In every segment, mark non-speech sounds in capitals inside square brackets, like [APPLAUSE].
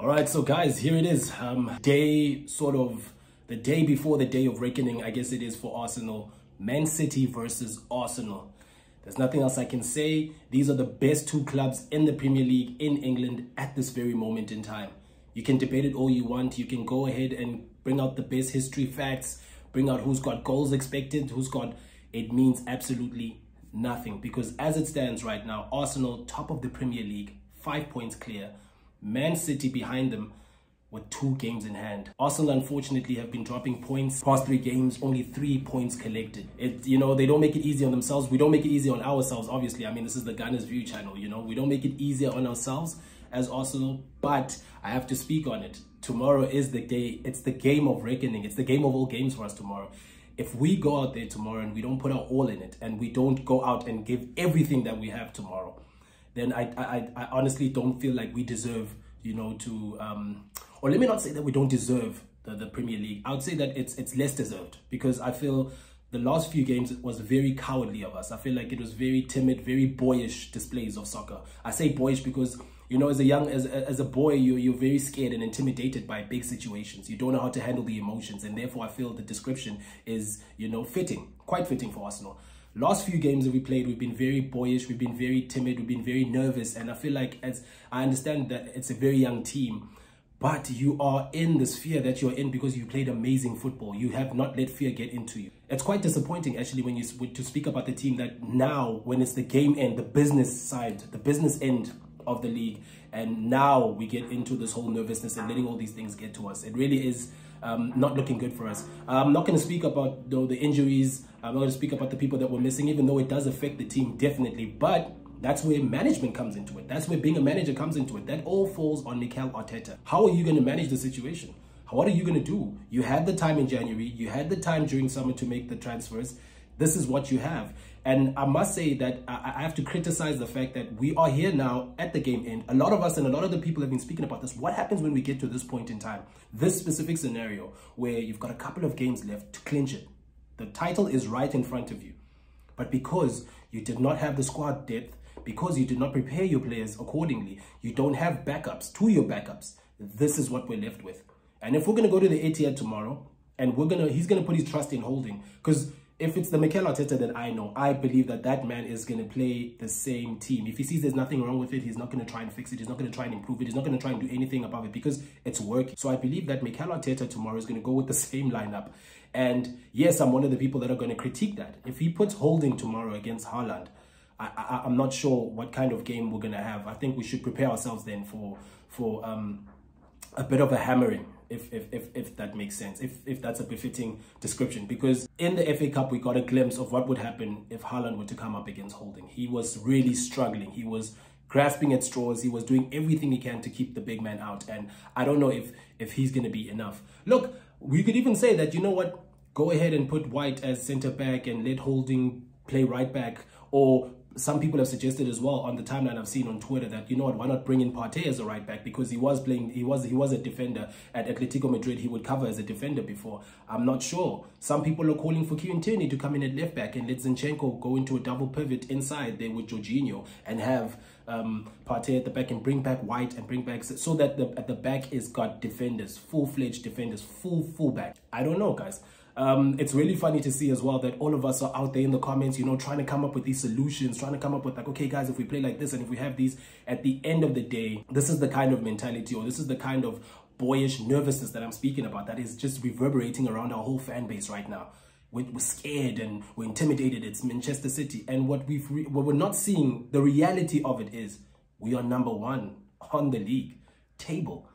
All right, so guys, here it is. Um, day sort of the day before the day of reckoning, I guess it is for Arsenal. Man City versus Arsenal. There's nothing else I can say. These are the best two clubs in the Premier League in England at this very moment in time. You can debate it all you want. You can go ahead and bring out the best history facts, bring out who's got goals expected, who's got. It means absolutely nothing because as it stands right now, Arsenal, top of the Premier League, five points clear Man City behind them with two games in hand. Arsenal unfortunately have been dropping points. Past three games, only three points collected. It, you know, they don't make it easy on themselves. We don't make it easy on ourselves, obviously. I mean, this is the Gunners View channel, you know. We don't make it easier on ourselves as Arsenal, but I have to speak on it. Tomorrow is the day. It's the game of reckoning. It's the game of all games for us tomorrow. If we go out there tomorrow and we don't put our all in it and we don't go out and give everything that we have tomorrow, then I, I, I honestly don't feel like we deserve, you know, to, um, or let me not say that we don't deserve the, the Premier League. I would say that it's, it's less deserved because I feel the last few games was very cowardly of us. I feel like it was very timid, very boyish displays of soccer. I say boyish because, you know, as a young, as, as a boy, you're, you're very scared and intimidated by big situations. You don't know how to handle the emotions. And therefore, I feel the description is, you know, fitting, quite fitting for Arsenal last few games that we played, we've been very boyish, we've been very timid, we've been very nervous. And I feel like as I understand that it's a very young team, but you are in the sphere that you're in because you played amazing football. You have not let fear get into you. It's quite disappointing actually when you to speak about the team that now when it's the game end, the business side, the business end of the league, and now we get into this whole nervousness and letting all these things get to us. It really is um, not looking good for us. I'm not going to speak about though the injuries. I'm not going to speak about the people that were missing, even though it does affect the team definitely. But that's where management comes into it. That's where being a manager comes into it. That all falls on Mikel Arteta. How are you going to manage the situation? What are you going to do? You had the time in January. You had the time during summer to make the transfers. This is what you have. And I must say that I have to criticize the fact that we are here now at the game end. A lot of us and a lot of the people have been speaking about this. What happens when we get to this point in time? This specific scenario where you've got a couple of games left to clinch it. The title is right in front of you. But because you did not have the squad depth, because you did not prepare your players accordingly, you don't have backups to your backups. This is what we're left with. And if we're going to go to the Etihad tomorrow, and we're gonna, he's gonna put his trust in holding, because if it's the Mikel Arteta that I know, I believe that that man is going to play the same team. If he sees there's nothing wrong with it, he's not going to try and fix it. He's not going to try and improve it. He's not going to try and do anything about it because it's working. So I believe that Mikel Arteta tomorrow is going to go with the [LAUGHS] same lineup. And yes, I'm one of the people that are going to critique that. If he puts Holding tomorrow against Haaland, I, I, I'm not sure what kind of game we're going to have. I think we should prepare ourselves then for, for um, a bit of a hammering if, if, if, if that makes sense, if, if that's a befitting description. Because in the FA Cup, we got a glimpse of what would happen if Haaland were to come up against Holding. He was really struggling. He was grasping at straws. He was doing everything he can to keep the big man out. And I don't know if, if he's going to be enough. Look, we could even say that, you know what, go ahead and put White as centre back and let Holding play right back or some people have suggested as well on the timeline I've seen on Twitter that you know what, why not bring in Partey as a right back because he was playing, he was he was a defender at Atletico Madrid. He would cover as a defender before. I'm not sure. Some people are calling for Kieran Tierney to come in at left back and let Zinchenko go into a double pivot inside there with Jorginho and have um, Partey at the back and bring back White and bring back so that the at the back is got defenders, full fledged defenders, full full back. I don't know, guys. Um, it's really funny to see as well that all of us are out there in the comments, you know, trying to come up with these solutions, trying to come up with like, okay, guys, if we play like this and if we have these at the end of the day, this is the kind of mentality or this is the kind of boyish nervousness that I'm speaking about that is just reverberating around our whole fan base right now. We're, scared and we're intimidated. It's Manchester City. And what, we've what we're not seeing, the reality of it is we are number one on the league table.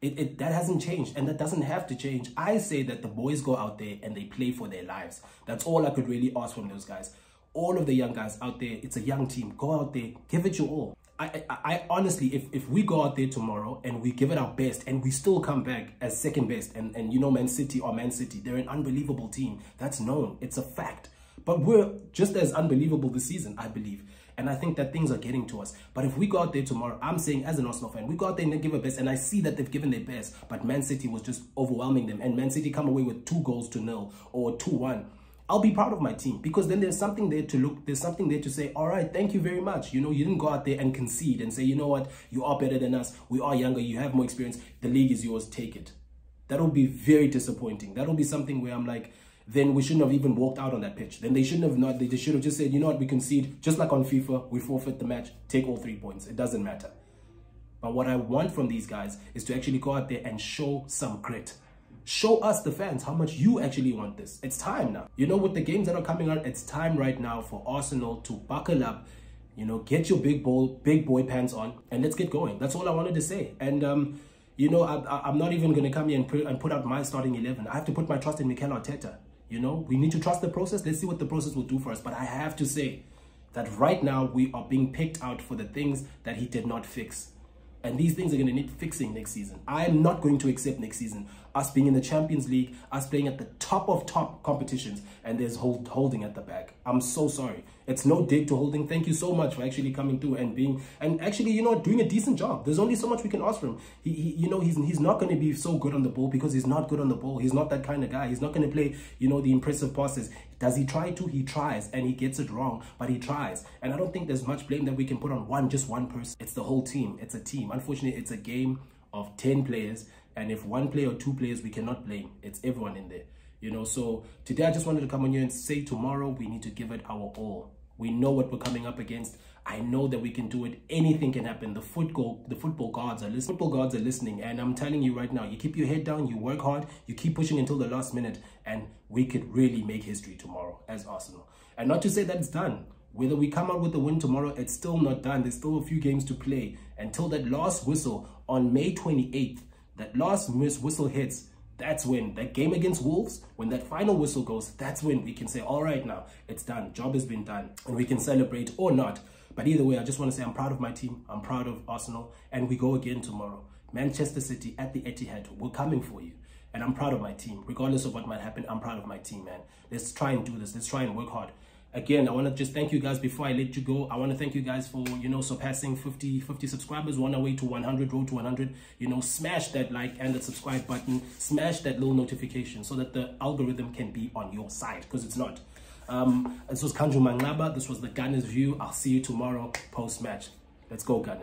It, it, that hasn't changed and that doesn't have to change. I say that the boys go out there and they play for their lives. That's all I could really ask from those guys. All of the young guys out there, it's a young team. Go out there, give it your all. I, I, I honestly, if, if we go out there tomorrow and we give it our best and we still come back as second best and, and you know Man City or Man City, they're an unbelievable team. That's known. It's a fact. But we're just as unbelievable this season, I believe. And I think that things are getting to us. But if we go out there tomorrow, I'm saying as an Arsenal fan, we go out there and give a best. And I see that they've given their best. But Man City was just overwhelming them. And Man City come away with two goals to nil or 2-1. I'll be proud of my team because then there's something there to look, there's something there to say, all right, thank you very much. You know, you didn't go out there and concede and say, you know what, you are better than us. We are younger. You have more experience. The league is yours. Take it. That'll be very disappointing. That'll be something where I'm like, then we shouldn't have even walked out on that pitch. Then they shouldn't have not, they should have just said, you know what, we concede, just like on FIFA, we forfeit the match, take all three points. It doesn't matter. But what I want from these guys is to actually go out there and show some grit. Show us, the fans, how much you actually want this. It's time now. You know, with the games that are coming out, it's time right now for Arsenal to buckle up, you know, get your big ball, big boy pants on, and let's get going. That's all I wanted to say. And, um, you know, I, am not even going to come here and put, and put out my starting 11. I have to put my trust in Mikel Arteta. You know, we need to trust the process. Let's see what the process will do for us. But I have to say that right now we are being picked out for the things that he did not fix. And these things are going to need fixing next season. I am not going to accept next season us being in the Champions League, us playing at the top of top competitions, and there's hold, holding at the back. I'm so sorry. It's no dig to holding. Thank you so much for actually coming through and being, and actually, you know, doing a decent job. There's only so much we can ask from him. He, he you know, he's he's not going to be so good on the ball because he's not good on the ball. He's not that kind of guy. He's not going to play, you know, the impressive passes. Does he try to? He tries and he gets it wrong, but he tries. And I don't think there's much blame that we can put on one, just one person. It's the whole team. It's a team. Unfortunately, it's a game of 10 players and if one player or two players, we cannot blame. It's everyone in there. You know, so today I just wanted to come on here and say tomorrow we need to give it our all. We know what we're coming up against. I know that we can do it. Anything can happen. The football, the football gods are listening. Football gods are listening. And I'm telling you right now, you keep your head down, you work hard, you keep pushing until the last minute, and we could really make history tomorrow as Arsenal. And not to say that it's done. Whether we come out with a win tomorrow, it's still not done. There's still a few games to play until that last whistle on May 28th that last whistle hits, that's when that game against Wolves, when that final whistle goes, that's when we can say, all right, now it's done. Job has been done. And we can celebrate or not. But either way, I just want to say I'm proud of my team. I'm proud of Arsenal. And we go again tomorrow. Manchester City at the Etihad. We're coming for you. And I'm proud of my team. Regardless of what might happen, I'm proud of my team, man. Let's try and do this. Let's try and work hard again i want to just thank you guys before i let you go i want to thank you guys for you know surpassing 50 50 subscribers one away to 100 road to 100 you know smash that like and the subscribe button smash that little notification so that the algorithm can be on your side because it's not um this was kanju manglaba. This was the gunners view. I'll see you tomorrow post match let's go gunners